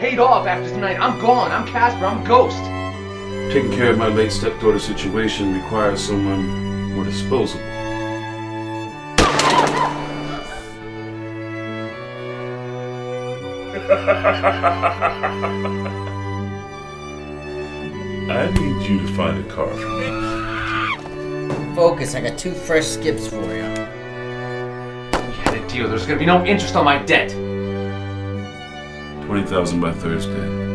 paid off after tonight. I'm gone. I'm Casper. I'm a ghost. Taking care of my late stepdaughter situation requires someone more disposable. I need you to find a car for me. Focus, I got two fresh skips for you. We had a deal. There's gonna be no interest on my debt. 20,000 by Thursday.